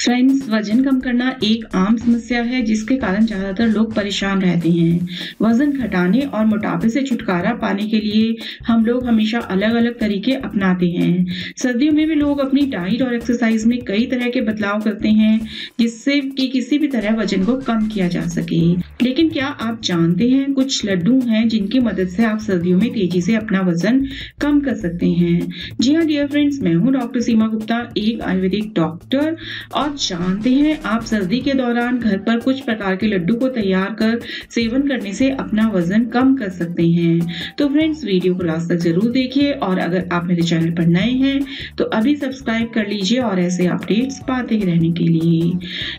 Friends, वज़न कम करना एक आम समस्या है, जिसके कारण ज़्यादातर लोग परेशान रहते हैं। वज़न घटाने और मोटापे से छुटकारा पाने के लिए हम लोग हमेशा अलग अलग तरीके अपनाते हैं। सर्दियों में भी लोग अपनी डाइट और एक्सरसाइज में कई तरह के बदलाव करते हैं, जिससे कि किसी भी तरह वज़न को कम किया जा सके। लेकिन क्या आप जानते हैं, कुछ लड्डू हैं जिनकी मदद से आप सर्दियों में तेज़ी से अपना वज़न कम कर सकते हैं? जी हाँ डियर फ्रेंड्स मैं हूँ डॉक्टर सीमा गुप्ता, एक आयुर्वेदिक डॉक्टर और आप जानते हैं। आप सर्दी के दौरान घर पर कुछ प्रकार के लड्डू को तैयार कर सेवन करने से अपना वज़न कम कर सकते हैं। तो फ्रेंड्स वीडियो को लास्ट तक ज़रूर देखिए और अगर आप मेरे चैनल पर नए हैं तो अभी सब्सक्राइब कर लीजिए और ऐसे अपडेट्स पाते रहने के लिए।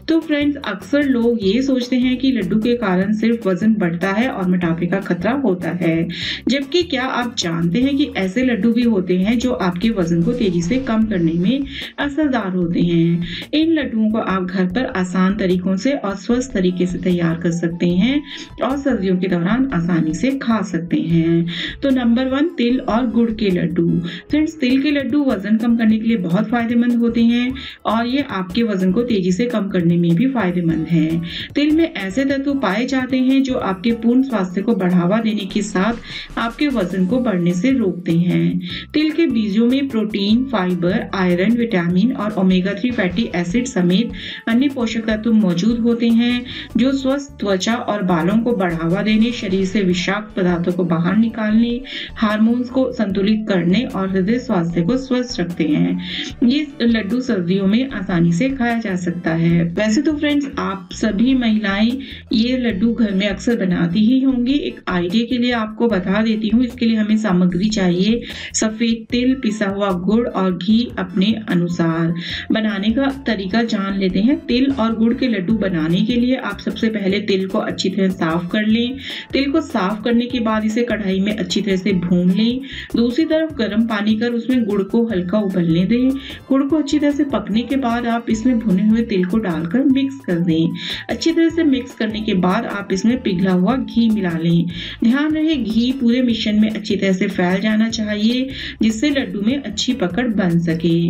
तो फ्रेंड्स अक्सर लोग ये सोचते हैं कि लड्डू के कारण सिर्फ़ वज़न बढ़ता है और मोटापे का खतरा होता है। जबकि क्या आप जानते हैं कि ऐसे लड्डू भी होते हैं जो आपके वज़न को तेज़ी से कम करने में असरदार होते हैं? इन लड्डुओं को आप घर पर आसान तरीकों से और स्वस्थ तरीके से तैयार कर सकते हैं और सर्दियों के दौरान आसानी से खा सकते हैं। तो नंबर वन तिल और गुड़ के लड्डू। फ्रेंड्स तिल के लड्डू वज़न कम करने के लिए बहुत फ़ायदेमंद होते हैं और ये आपके वज़न को तेज़ी से कम करने में भी फ़ायदेमंद है। तिल में ऐसे तत्व पाए जाते हैं जो आपके पूर्ण स्वास्थ्य को बढ़ावा देने के साथ आपके वज़न को बढ़ने से रोकते हैं। तिल के बीजों में प्रोटीन, फाइबर, आयरन, विटामिन और ओमेगा थ्री फैटी एसिड समेत अन्य पोषक तत्व मौजूद होते हैं, जो स्वस्थ त्वचा और बालों को बढ़ावा देने, शरीर से विषाक्त पदार्थों को बाहर निकालने, हार्मोन्स को संतुलित करने और हृदय स्वास्थ्य को स्वस्थ रखते हैं। ये लड्डू सर्दियों में आसानी से खाया जा सकता है। वैसे तो फ्रेंड्स आप सभी महिलाएँ ये लड्डू घर में अक्सर बनाती ही होंगी। एक आइडिया के लिए आपको बता देती हूँ, इसके लिए हमें सामग्री चाहिए। सफ़ेद तिल, पिसा हुआ गुड़ और घी अपने अनुसार। बनाने का तरीका जान लेते हैं। तिल और गुड़ के लड्डू बनाने के लिए आप सबसे पहले तिल को अच्छी तरह साफ़ कर लें। तिल को साफ़ करने के बाद इसे कढ़ाई में अच्छी तरह से भून लें। दूसरी तरफ़ गर्म पानी कर उसमें गुड़ को हल्का उबलने दें। गुड़ को अच्छी तरह से पकने के बाद आप इसमें भुने हुए तिल को डालकर मिक्स कर दें। अच्छी तरह से मिक्स करने के बाद आप इसमें पिघला हुआ घी मिला लें। ध्यान रहे, घी पूरे मिश्रण में अच्छी तरह से फैल जाना चाहिए, जिससे लड्डू में अच्छी पकड़ बन सके।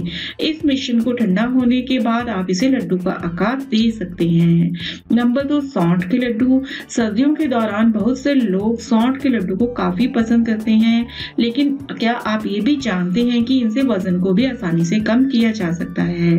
इस मिश्रण को ठंडा होने के बाद आप इसे लड्डू का आकार दे सकते हैं। नंबर दो सौंठ के लड्डू। सर्दियों के दौरान बहुत से लोग सौंठ के लड्डू को काफ़ी पसंद करते हैं, लेकिन क्या आप ये भी जानते हैं कि इनसे वज़न को भी आसानी से कम किया जा सकता है?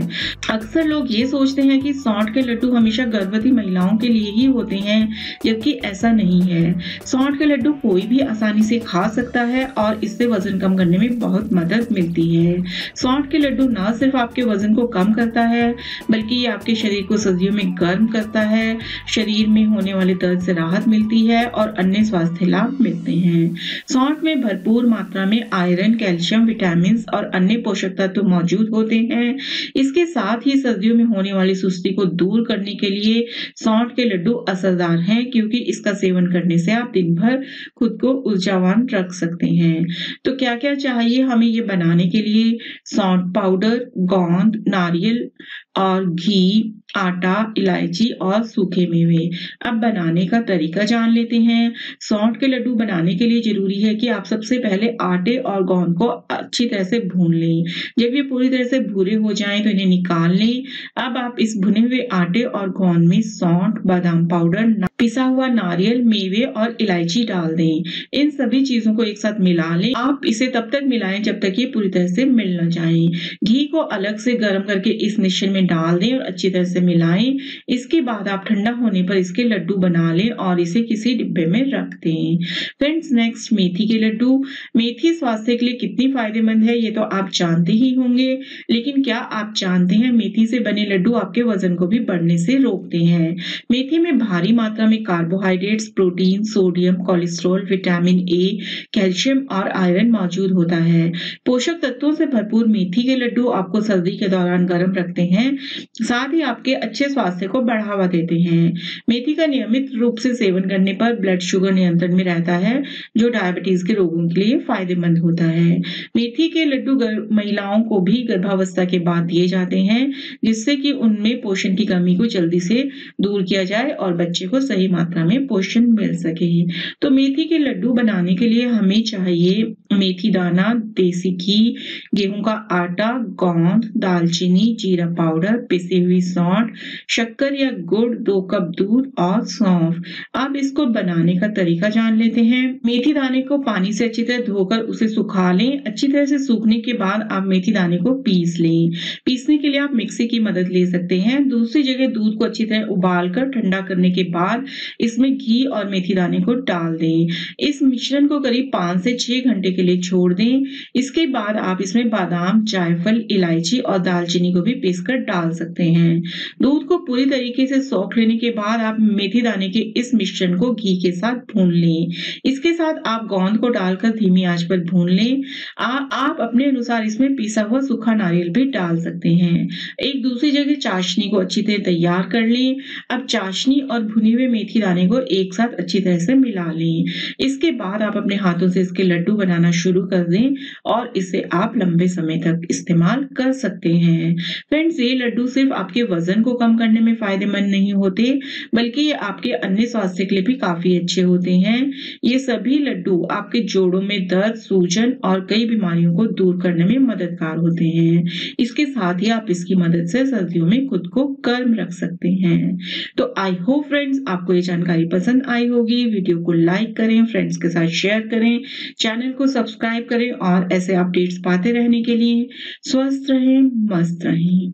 अक्सर लोग ये सोचते हैं कि सौंठ के लड्डू हमेशा गर्भवती महिलाओं के लिए ही होते हैं, जबकि ऐसा नहीं है। सौंठ के लड्डू कोई भी आसानी से खा सकता है और इससे वज़न कम करने में बहुत मदद मिलती है। सौंठ के लड्डू न सिर्फ़ आपके वज़न को कम करता है बल्कि ये आपके शरीर को सर्दियों में गर्म करता है, शरीर में होने वाले दर्द से राहत मिलती है और अन्य स्वास्थ्य लाभ मिलते हैं। सौंठ में भरपूर मात्रा में आयरन, कैल्शियम विटामिन और अन्य पोषक तत्व मौजूद होते हैं। इसके साथ ही सर्दियों में होने वाली सुस्ती को दूर करने के लिए सौंठ के लड्डू असरदार हैं, क्योंकि इसका सेवन करने से आप दिन भर खुद को ऊर्जावान रख सकते हैं। तो क्या क्या चाहिए हमें ये बनाने के लिए? सौंठ, पाउडर, गोंद, नारियल और घी आटा, इलायची और सूखे मेवे। अब बनाने का तरीका जान लेते हैं। सौंठ के लड्डू बनाने के लिए ज़रूरी है कि आप सबसे पहले आटे और गोंद को अच्छी तरह से भून लें। जब ये पूरी तरह से भूरे हो जाएँ तो इन्हें निकाल लें। अब आप इस भुने हुए आटे और गोंद में सौंठ, बादाम पाउडर पिसा हुआ नारियल, मेवे और इलायची डाल दें। इन सभी चीज़ों को एक साथ मिला लें। आप इसे तब तक मिलाएँ जब तक ये पूरी तरह से मिल न जाए। घी को अलग से गर्म करके इस मिश्रण में डाल दें और अच्छी तरह से मिलाएँ। इसके बाद आप ठंडा होने पर इसके लड्डू बना लें और इसे किसी डिब्बे में रख दें। फ्रेंड्स नेक्स्ट मेथी के लड्डू। मेथी स्वास्थ्य के लिए कितनी फ़ायदेमंद है, ये तो आप जानते ही होंगे। लेकिन क्या आप जानते हैं, मेथी से बने लड्डू आपके वज़न को भी बढ़ने से रोकते हैं। मेथी में भारी मात्रा में carbohydrates protein sodium cholesterol vitamin A calcium और आयरन मौजूद होता है। पोषक तत्वों से भरपूर मेथी के लड्डू आपको सर्दी के दौरान गर्म रखते हैं। साथ ही आपके अच्छे स्वास्थ्य को बढ़ावा देते हैं। मेथी का नियमित रूप से सेवन करने पर ब्लड शुगर नियंत्रण में रहता है, जो डायबिटीज़ के रोगों के लिए फ़ायदेमंद होता है। मेथी के लड्डू महिलाओं को भी गर्भावस्था के बाद दिए जाते हैं, जिससे कि उनमें पोषण की कमी को जल्दी से दूर किया जाए और बच्चे को सही मात्रा में पोषण मिल सके। तो मेथी के लड्डू बनाने के लिए हमें चाहिए मेथी दाना, देसी घी, गेहूँ का आटा, गोंद, दालचीनी, जीरा पाउडर, पिसी हुई सौंठ, शक्कर या गुड़, दो कप दूध और सौंफ। अब इसको बनाने का तरीका जान लेते हैं। मेथी दाने को पानी से अच्छी तरह धोकर उसे सुखा लें। अच्छी तरह से सूखने के बाद आप मेथी दाने को पीस लें। पीसने के लिए आप मिक्सी की मदद ले सकते हैं। दूसरी जगह दूध को अच्छी तरह उबाल कर ठंडा करने के बाद इसमें घी और मेथी दाने को डाल दें। इस मिश्रण को करीब पाँच से छह घंटे के लिए छोड़ दें। इसके बाद आप इसमें बादाम जायफल इलायची और दालचीनी को भी पीस कर डाल सकते हैं। दूध को पूरी तरीके से सौख लेने के बाद आप मेथी दाने के इस मिश्रण को घी के साथ भून लें। इसके साथ आप गोंद को डालकर धीमी आँच पर भून लें। आ, आप अपने अनुसार इसमें पीसा हुआ सूखा नारियल भी डाल सकते हैं। एक दूसरी जगह चाशनी को अच्छी तरह तैयार कर लें। अब चाशनी और भुने हुए मेथी दाने को एक साथ अच्छी तरह से मिला लें। इसके बाद आप अपने हाथों से इसके लड्डू बनाना शुरू कर दें और इसे आप लंबे समय तक इस्तेमाल कर सकते हैं। फ्रेंड्स, ये लड्डू सिर्फ़ आपके वज़न को कम करने में फ़ायदेमंद नहीं होते, बल्कि ये आपके अन्य स्वास्थ्य के लिए भी काफ़ी अच्छे होते हैं। ये सभी लड्डू आपके जोड़ों में दर्द, सूजन और कई बीमारियों को दूर करने में मददगार होते हैं। इसके साथ ही आप इसकी मदद से सर्दियों में खुद को गर्म रख सकते हैं। तो आई होप फ्रेंड्स, आपको ये जानकारी पसंद आई होगी। वीडियो को लाइक करें, फ्रेंड्स के साथ शेयर करें। चैनल को सब्सक्राइब करें और ऐसे अपडेट्स पाते रहने के लिए स्वस्थ रहें मस्त रहें।